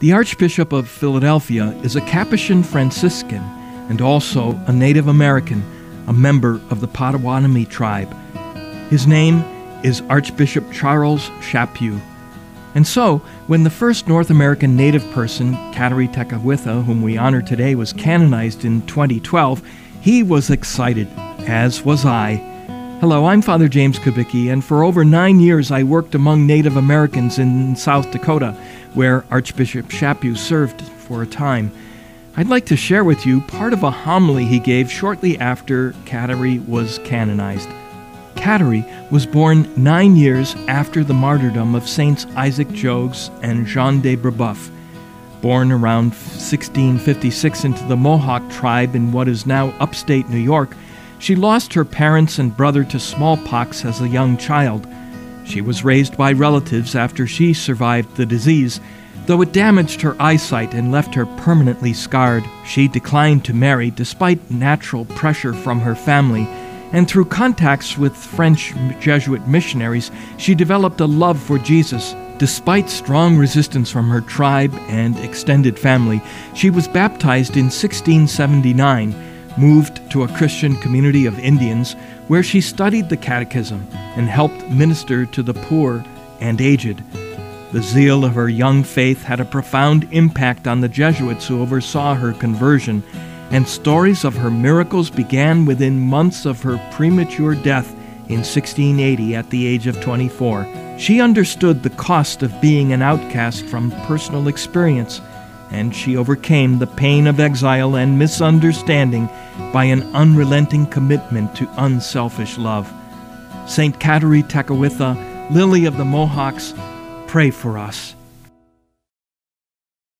The Archbishop of Philadelphia is a Capuchin Franciscan and also a Native American, a member of the Potawatomi tribe. His name is Archbishop Charles Chaput. And so, when the first North American native person, Kateri Tekakwitha, whom we honor today, was canonized in 2012, he was excited, as was I. Hello, I'm Father James Kubicki, and for over nine years I worked among Native Americans in South Dakota, where Archbishop Chaput served for a time. I'd like to share with you part of a homily he gave shortly after Kateri was canonized. Kateri was born nine years after the martyrdom of Saints Isaac Jogues and Jean de Brebeuf. Born around 1656 into the Mohawk tribe in what is now upstate New York, she lost her parents and brother to smallpox as a young child. She was raised by relatives after she survived the disease. Though it damaged her eyesight and left her permanently scarred, she declined to marry despite natural pressure from her family and through contacts with French Jesuit missionaries, she developed a love for Jesus. Despite strong resistance from her tribe and extended family, she was baptized in 1679, moved to a Christian community of Indians, where she studied the Catechism and helped minister to the poor and aged. The zeal of her young faith had a profound impact on the Jesuits who oversaw her conversion and stories of her miracles began within months of her premature death in 1680 at the age of 24. She understood the cost of being an outcast from personal experience, and she overcame the pain of exile and misunderstanding by an unrelenting commitment to unselfish love. St. Kateri Tekakwitha, Lily of the Mohawks, pray for us.